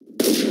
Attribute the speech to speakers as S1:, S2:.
S1: you